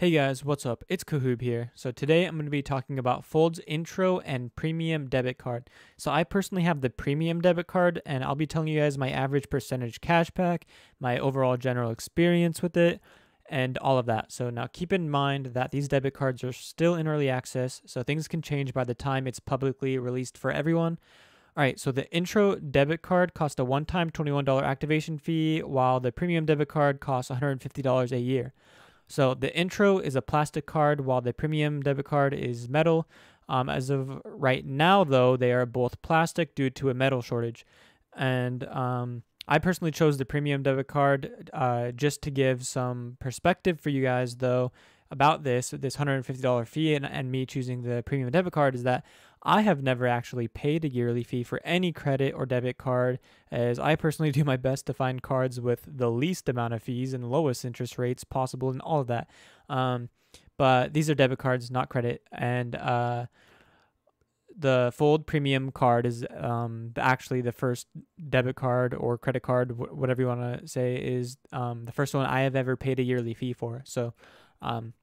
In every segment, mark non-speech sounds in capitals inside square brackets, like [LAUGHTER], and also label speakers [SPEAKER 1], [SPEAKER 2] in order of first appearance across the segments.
[SPEAKER 1] Hey guys, what's up? It's Kahoob here. So today I'm going to be talking about Fold's intro and premium debit card. So I personally have the premium debit card and I'll be telling you guys my average percentage cashback, my overall general experience with it, and all of that. So now keep in mind that these debit cards are still in early access, so things can change by the time it's publicly released for everyone. All right, so the intro debit card costs a one-time $21 activation fee, while the premium debit card costs $150 a year. So the intro is a plastic card while the premium debit card is metal. Um, as of right now, though, they are both plastic due to a metal shortage. And um, I personally chose the premium debit card uh, just to give some perspective for you guys, though, about this, this $150 fee and, and me choosing the premium debit card is that I have never actually paid a yearly fee for any credit or debit card, as I personally [LAUGHS] do my best to find cards with the least amount of fees and lowest interest rates possible and all of that. Um, but these are debit cards, not credit. And uh, the Fold Premium card is um, actually the first debit card or credit card, whatever you want to say, is um, the first one I have ever paid a yearly fee for. So um,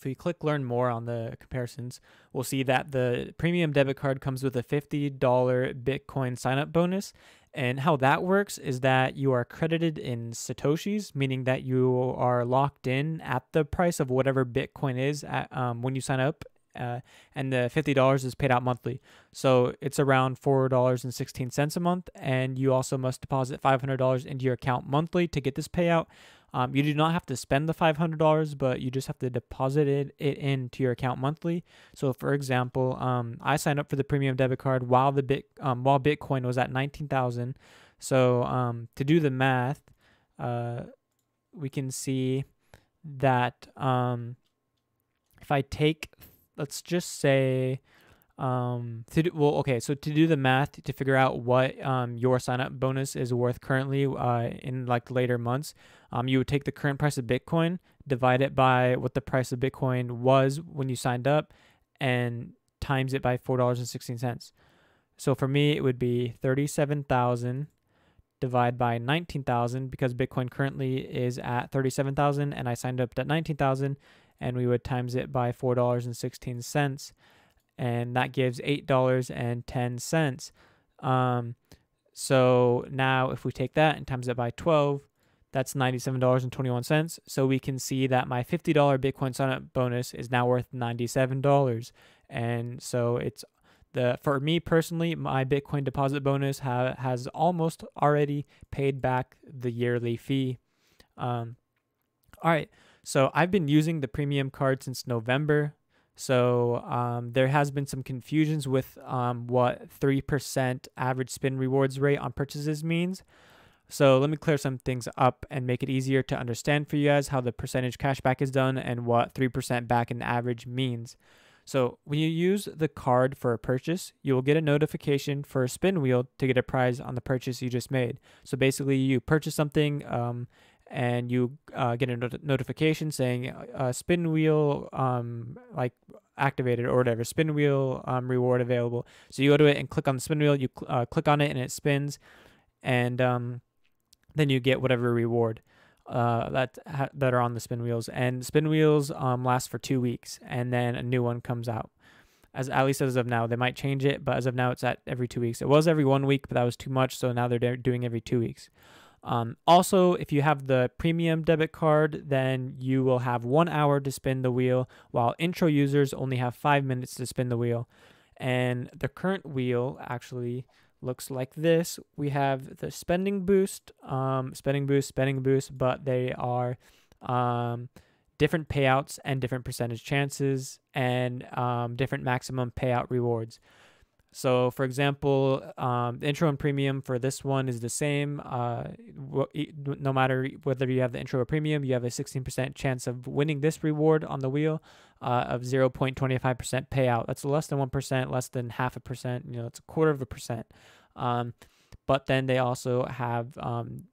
[SPEAKER 1] if we click learn more on the comparisons, we'll see that the premium debit card comes with a $50 Bitcoin sign-up bonus. And how that works is that you are credited in Satoshis, meaning that you are locked in at the price of whatever Bitcoin is at, um, when you sign up. Uh, and the $50 is paid out monthly. So it's around $4.16 a month. And you also must deposit $500 into your account monthly to get this payout. Um, you do not have to spend the $500, but you just have to deposit it, it into your account monthly. So, for example, um, I signed up for the premium debit card while the bit um, while Bitcoin was at 19,000. So, um, to do the math, uh, we can see that um, if I take, let's just say, um, to do, well, okay, so to do the math to figure out what um, your sign up bonus is worth currently uh, in like later months, um, you would take the current price of Bitcoin, divide it by what the price of Bitcoin was when you signed up, and times it by four dollars and sixteen cents. So for me, it would be thirty-seven thousand divided by nineteen thousand because Bitcoin currently is at thirty-seven thousand, and I signed up at nineteen thousand, and we would times it by four dollars and sixteen cents and that gives $8.10. Um, so now if we take that and times it by 12, that's $97.21. So we can see that my $50 Bitcoin sign up bonus is now worth $97. And so it's the for me personally, my Bitcoin deposit bonus ha- has almost already paid back the yearly fee. Um, all right. So I've been using the premium card since November. So um, there has been some confusions with um, what 3% average spin rewards rate on purchases means. So let me clear some things up and make it easier to understand for you guys how the percentage cashback is done and what 3% back in average means. So when you use the card for a purchase, you will get a notification for a spin wheel to get a prize on the purchase you just made. So basically you purchase something um, and you uh, get a not- notification saying uh, spin wheel um, like activated or whatever spin wheel um, reward available so you go to it and click on the spin wheel you cl- uh, click on it and it spins and um, then you get whatever reward uh, that ha- that are on the spin wheels. And spin wheels um, last for two weeks and then a new one comes out. As at least as of now they might change it but as of now it's at every two weeks. It was every one week but that was too much so now they're doing every two weeks. Um, also, if you have the premium debit card, then you will have one hour to spin the wheel, while intro users only have five minutes to spin the wheel. And the current wheel actually looks like this. We have the spending boost, um, spending boost, spending boost, but they are um, different payouts and different percentage chances and um, different maximum payout rewards. So, for example, um, the intro and premium for this one is the same. Uh, no matter whether you have the intro or premium, you have a 16% chance of winning this reward on the wheel uh, of 0.25% payout. That's less than 1%, less than half a percent. You know, it's a quarter of a percent. Um, but then they also have um,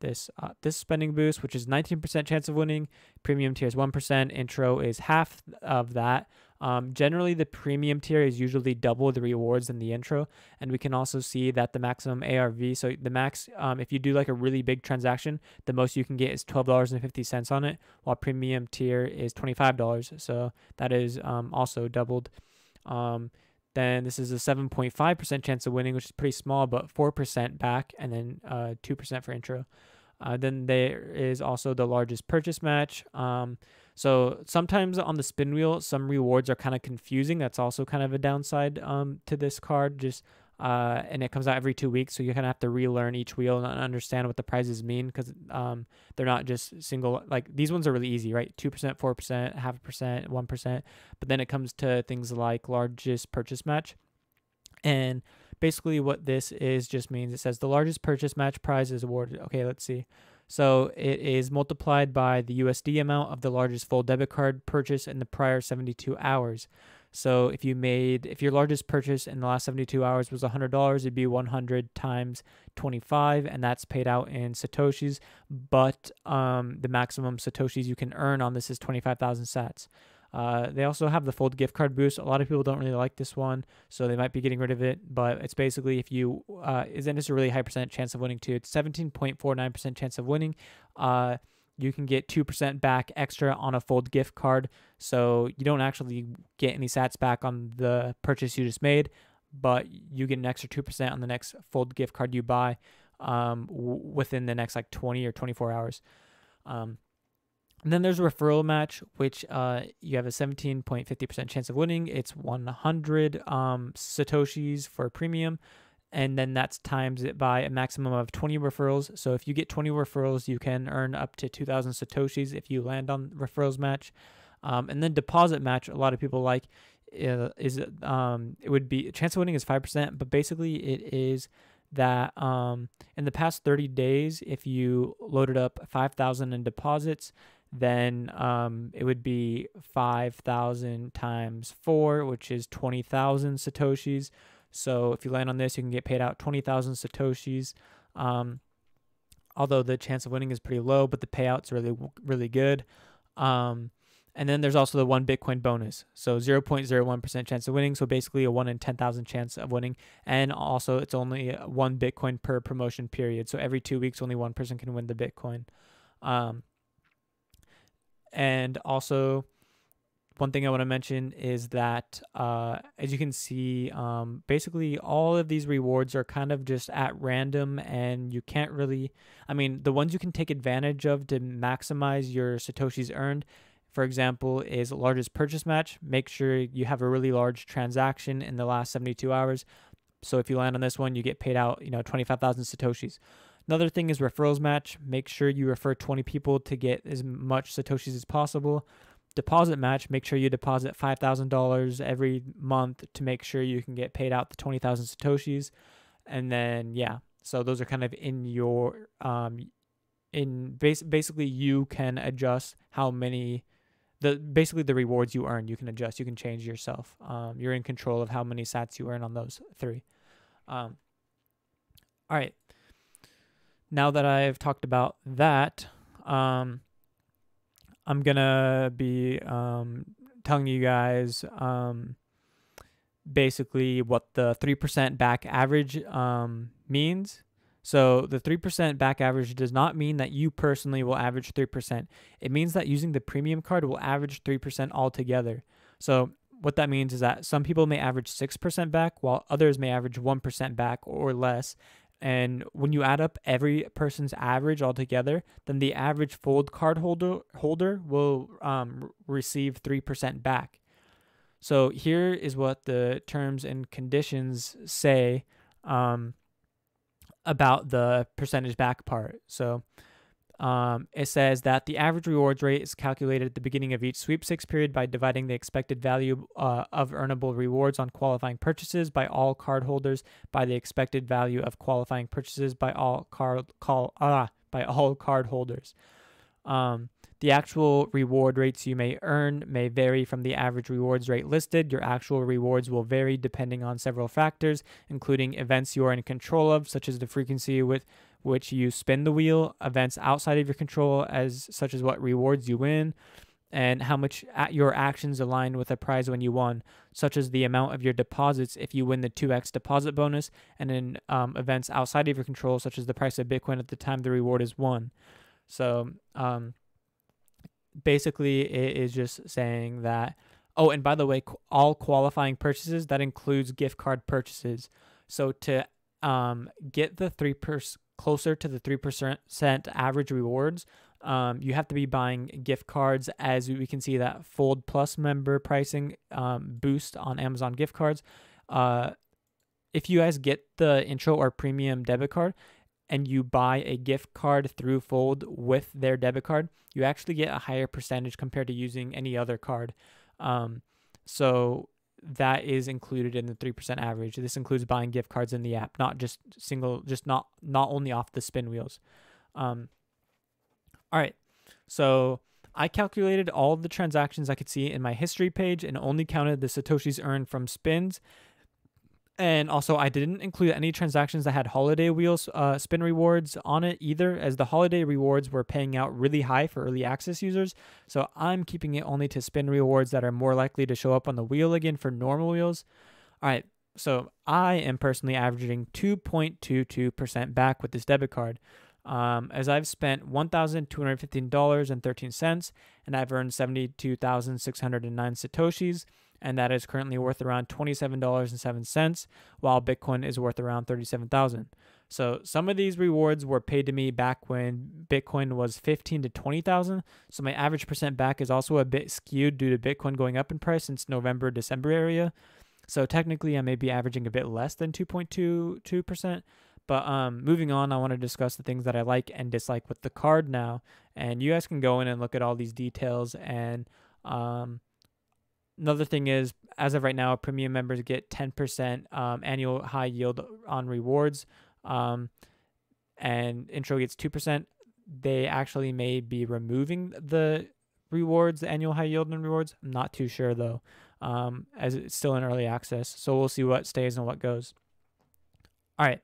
[SPEAKER 1] this uh, this spending boost, which is 19% chance of winning. Premium tier is 1%. Intro is half of that. Um, generally, the premium tier is usually double the rewards in the intro, and we can also see that the maximum ARV. So the max, um, if you do like a really big transaction, the most you can get is twelve dollars and fifty cents on it, while premium tier is twenty five dollars. So that is um, also doubled. Um, then this is a 7.5% chance of winning, which is pretty small, but 4% back, and then uh, 2% for intro. Uh, then there is also the largest purchase match. Um, so sometimes on the spin wheel, some rewards are kind of confusing. That's also kind of a downside um, to this card. Just uh, and it comes out every two weeks, so you kind of have to relearn each wheel and understand what the prizes mean because um, they're not just single. Like these ones are really easy, right? Two percent, four percent, half a percent, one percent. But then it comes to things like largest purchase match, and basically what this is just means it says the largest purchase match prize is awarded. Okay, let's see. So it is multiplied by the USD amount of the largest Fold debit card purchase in the prior 72 hours. So if you made if your largest purchase in the last 72 hours was $100, it'd be 100 times 25 and that's paid out in satoshis, but um, the maximum satoshis you can earn on this is 25,000 sats. Uh, they also have the fold gift card boost. A lot of people don't really like this one, so they might be getting rid of it. But it's basically if you uh, isn't this a really high percent chance of winning too? It's 17.49% chance of winning. Uh, you can get 2% back extra on a fold gift card. So you don't actually get any sats back on the purchase you just made, but you get an extra 2% on the next fold gift card you buy um, within the next like 20 or 24 hours. Um, and then there's a referral match, which uh, you have a 17.50% chance of winning. It's 100 um, Satoshis for a premium. And then that's times it by a maximum of 20 referrals. So if you get 20 referrals, you can earn up to 2,000 Satoshis if you land on referrals match. Um, and then deposit match, a lot of people like uh, is um, it would be a chance of winning is 5%, but basically it is that um, in the past 30 days, if you loaded up 5,000 in deposits, then um, it would be 5,000 times 4, which is 20,000 Satoshis. So if you land on this, you can get paid out 20,000 Satoshis. Um, although the chance of winning is pretty low, but the payout's really, really good. Um, and then there's also the one Bitcoin bonus. So 0.01% chance of winning. So basically a 1 in 10,000 chance of winning. And also it's only one Bitcoin per promotion period. So every two weeks, only one person can win the Bitcoin. Um, and also, one thing I want to mention is that, uh, as you can see, um, basically all of these rewards are kind of just at random, and you can't really. I mean, the ones you can take advantage of to maximize your Satoshis earned, for example, is largest purchase match. Make sure you have a really large transaction in the last 72 hours. So if you land on this one, you get paid out, you know, 25,000 Satoshis. Another thing is referrals match. Make sure you refer 20 people to get as much Satoshis as possible. Deposit match. Make sure you deposit $5,000 every month to make sure you can get paid out the 20,000 Satoshis. And then, yeah, so those are kind of in your, um, in basically you can adjust how many the basically the rewards you earn you can adjust you can change yourself um, you're in control of how many sats you earn on those three um, all right now that I've talked about that, um, I'm gonna be um, telling you guys um, basically what the three percent back average um, means. So the three percent back average does not mean that you personally will average three percent. It means that using the premium card will average three percent altogether. So what that means is that some people may average 6% back while others may average 1% back or less and when you add up every person's average altogether, then the average fold card holder holder will um, receive 3% back. So here is what the terms and conditions say um, about the percentage back part. So um, it says that the average rewards rate is calculated at the beginning of each sweepstakes period by dividing the expected value uh, of earnable rewards on qualifying purchases by all cardholders by the expected value of qualifying purchases by all card call ah by all cardholders. Um, the actual reward rates you may earn may vary from the average rewards rate listed. Your actual rewards will vary depending on several factors, including events you are in control of, such as the frequency with which you spin the wheel, events outside of your control, as such as what rewards you win, and how much your actions align with a prize when you won, such as the amount of your deposits if you win the 2x deposit bonus, and in um, events outside of your control, such as the price of Bitcoin at the time the reward is won. So um, basically, it is just saying that. Oh, and by the way, all qualifying purchases that includes gift card purchases. So to um, get the three percent closer to the three percent average rewards, um, you have to be buying gift cards as we can see that Fold Plus member pricing um, boost on Amazon gift cards. Uh, if you guys get the intro or premium debit card and you buy a gift card through Fold with their debit card, you actually get a higher percentage compared to using any other card. Um, so that is included in the 3% average. This includes buying gift cards in the app, not just single, just not, not only off the spin wheels. Um, all right. So I calculated all the transactions I could see in my history page and only counted the Satoshis earned from spins. And also, I didn't include any transactions that had holiday wheels uh, spin rewards on it either, as the holiday rewards were paying out really high for early access users. So I'm keeping it only to spin rewards that are more likely to show up on the wheel again for normal wheels. All right, so I am personally averaging 2.22% back with this debit card um, as I've spent $1,215.13 and I've earned 72,609 Satoshis, and that is currently worth around $27.07, while Bitcoin is worth around 37,000. So some of these rewards were paid to me back when Bitcoin was 15 to 20,000. So my average percent back is also a bit skewed due to Bitcoin going up in price since November, December area. So technically I may be averaging a bit less than 2.22%, but um, moving on, I want to discuss the things that I like and dislike with the card now. And you guys can go in and look at all these details. And um, another thing is, as of right now, premium members get 10% um, annual high yield on rewards. Um, and intro gets 2%. They actually may be removing the rewards, the annual high yield and rewards. I'm not too sure though, um, as it's still in early access. So we'll see what stays and what goes. All right.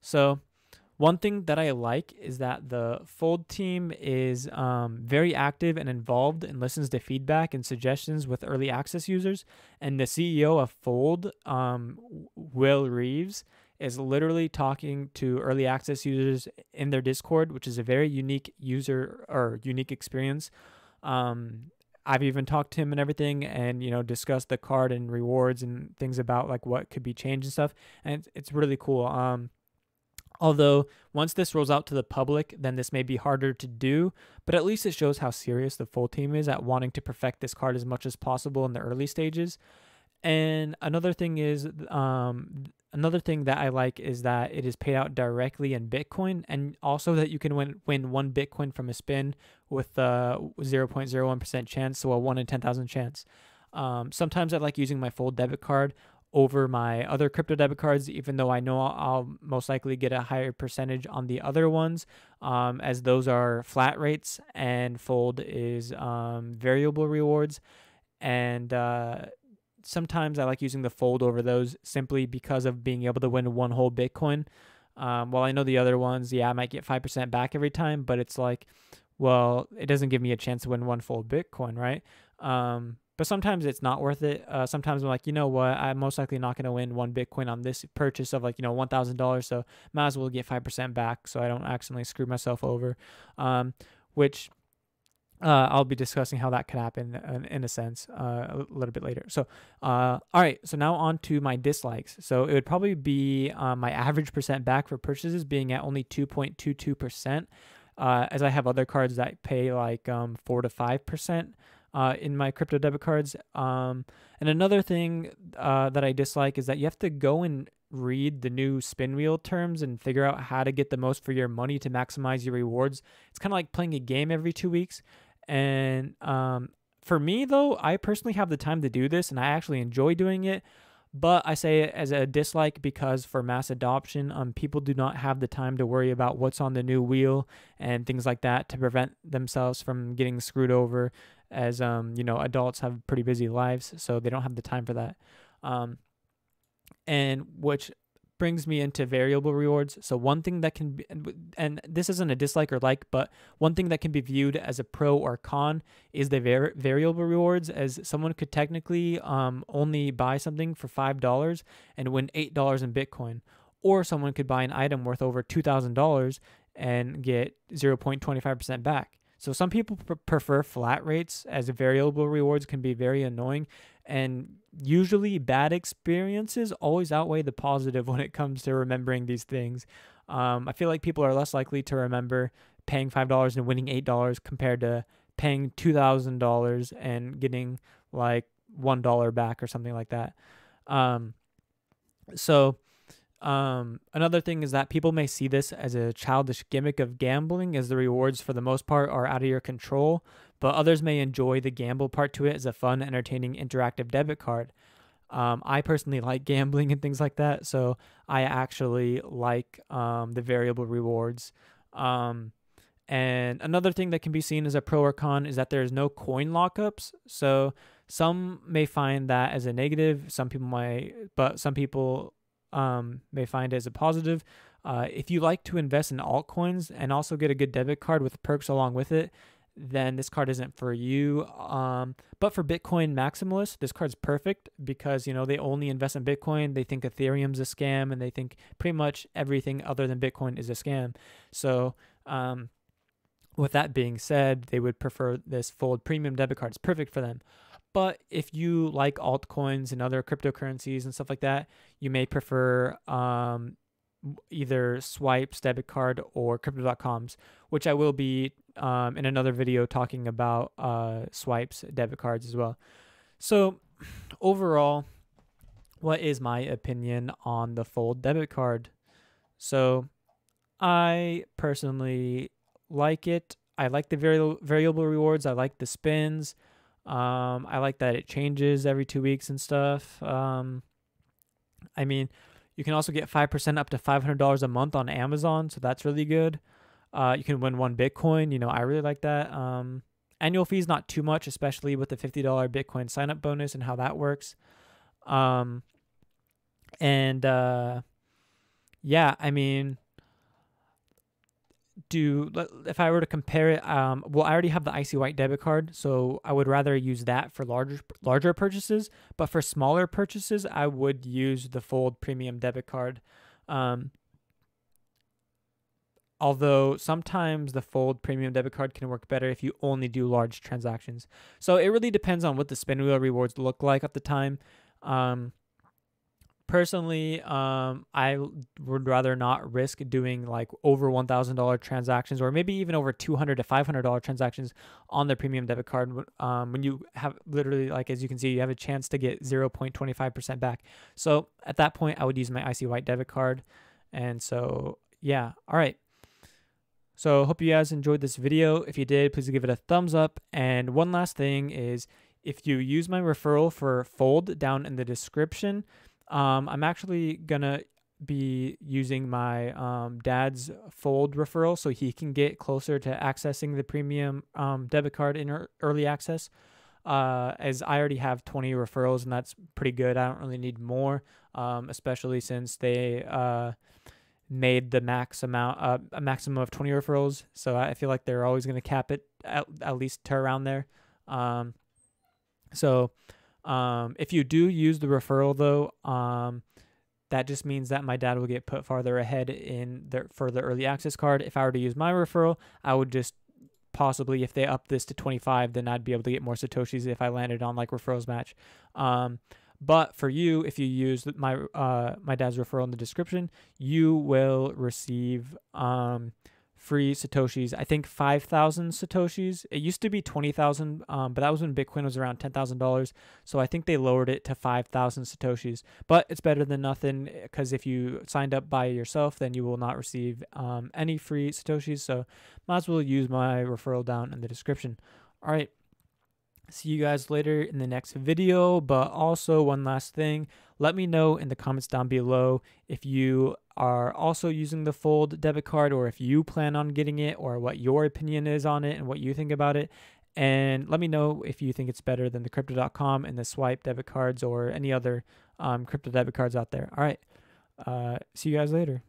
[SPEAKER 1] So, one thing that I like is that the Fold team is um, very active and involved and listens to feedback and suggestions with early access users. And the CEO of Fold, um, Will Reeves, is literally talking to early access users in their Discord, which is a very unique user or unique experience. Um, I've even talked to him and everything, and you know, discussed the card and rewards and things about like what could be changed and stuff. And it's, it's really cool. Um, Although, once this rolls out to the public, then this may be harder to do, but at least it shows how serious the Fold team is at wanting to perfect this card as much as possible in the early stages. And another thing is, um, another thing that I like is that it is paid out directly in Bitcoin, and also that you can win win one Bitcoin from a spin with a 0.01% chance, so a one in 10,000 chance. Um, sometimes I like using my Fold debit card over my other crypto debit cards, even though I know I'll most likely get a higher percentage on the other ones, um, as those are flat rates and Fold is um, variable rewards. And uh, sometimes I like using the Fold over those simply because of being able to win one whole Bitcoin. Um, while I know the other ones, yeah, I might get 5% back every time, but it's like, well, it doesn't give me a chance to win one full Bitcoin, right? Um, but sometimes it's not worth it. Uh, sometimes I'm like, you know what, I'm most likely not going to win one Bitcoin on this purchase of like, you know, $1,000. So might as well get 5% back so I don't accidentally screw myself over. Um, which uh, I'll be discussing how that could happen in, in a sense uh, a little bit later. So, uh, all right. So now on to my dislikes. So it would probably be uh, my average percent back for purchases being at only 2.22%. Uh, as I have other cards that pay like um, 4 to 5% uh, in my crypto debit cards. Um, and another thing uh, that I dislike is that you have to go and read the new spin wheel terms and figure out how to get the most for your money to maximize your rewards. It's kind of like playing a game every two weeks. And um, for me, though, I personally have the time to do this and I actually enjoy doing it. But I say it as a dislike because for mass adoption, um, people do not have the time to worry about what's on the new wheel and things like that to prevent themselves from getting screwed over as um, you know adults have pretty busy lives, so they don't have the time for that. Um, and which brings me into variable rewards. So one thing that can be, and this isn't a dislike or like, but one thing that can be viewed as a pro or con is the var- variable rewards, as someone could technically um, only buy something for five dollars and win eight dollars in Bitcoin, or someone could buy an item worth over two thousand dollars and get zero point twenty five percent back. So some people pr- prefer flat rates as variable rewards can be very annoying and usually bad experiences always outweigh the positive [LAUGHS] when it comes to remembering these things. Um, I feel like people are less likely to remember paying $5 and winning $8 compared to paying $2,000 and getting like $1 back or something like that. Um, so um, another thing is that people may see this as a childish gimmick of gambling, as the rewards for the most part are out of your control, but others may enjoy the gamble part to it as a fun, entertaining, interactive debit card. Um, I personally [LAUGHS] like gambling and things like that, so I actually like um, the variable rewards. Um, and another thing that can be seen as a pro or con is that there's no coin lockups. So some may find that as a negative, some people might, but some people um, may find as a positive. Uh, if you like to invest in altcoins and also get a good debit card with perks along with it, then this card isn't for you. Um, but for Bitcoin maximalists, this card's perfect because you know they only invest in Bitcoin. They think Ethereum's a scam, and they think pretty much everything other than Bitcoin is a scam. So, um, with that being said, they would prefer this Fold Premium debit card. It's perfect for them. But if you like altcoins and other cryptocurrencies and stuff like that, you may prefer um, either Swipes debit card or Crypto.coms, which I will be um, in another video talking about uh, Swipes debit cards as well. So, overall, what is my opinion on the Fold debit card? So, I personally like it. I like the vari- variable rewards. I like the spins. Um, I like that it changes every two weeks and stuff. Um, I mean, you can also get 5% up to $500 a month on Amazon, so that's really good. Uh, you can win one Bitcoin. You know, I really like that. Um, annual fees not too much, especially with the $50 Bitcoin sign up bonus and how that works. Um, and uh, yeah, I mean, do if I were to compare it, um, well, I already have the icy white debit card, so I would rather use that for larger larger purchases. But for smaller purchases, I would use the Fold Premium debit card. Um, although sometimes the Fold Premium debit card can work better if you only do large transactions. So it really depends on what the spin wheel rewards look like at the time. Um, personally, um, I would rather not risk doing like over one thousand dollar transactions, or maybe even over two hundred to five hundred dollar transactions on the premium debit card. Um, when you have literally like as you can see, you have a chance to get zero point twenty five percent back. So at that point, I would use my icy white debit card. And so yeah, all right. So hope you guys enjoyed this video. If you did, please give it a thumbs up. And one last thing is if you use my referral for Fold down in the description, um, I'm actually gonna be using my um, dad's Fold referral so he can get closer to accessing the premium um, debit card in early access. Uh, as I already have 20 referrals and that's pretty good. I don't really need more, um, especially since they uh, made the max amount, uh, a maximum of 20 referrals. So I feel like they're always going to cap it at, at least to around there. Um, so um, if you do use the referral though, um, that just means that my dad will get put farther ahead in the for the early access card. If I were to use my referral, I would just possibly if they up this to 25, then I'd be able to get more satoshis if I landed on like referrals match. Um, but for you, if you use my uh, my dad's referral in the description, you will receive um, free satoshis. I think five thousand satoshis. It used to be twenty thousand, um, but that was when Bitcoin was around ten thousand dollars. So I think they lowered it to five thousand satoshis. But it's better than nothing because if you signed up by yourself, then you will not receive um, any free satoshis. So might as well use my referral down in the description. All right. See you guys later in the next video. But also, one last thing let me know in the comments down below if you are also using the Fold debit card or if you plan on getting it or what your opinion is on it and what you think about it. And let me know if you think it's better than the crypto.com and the swipe debit cards or any other um, crypto debit cards out there. All right. Uh, see you guys later.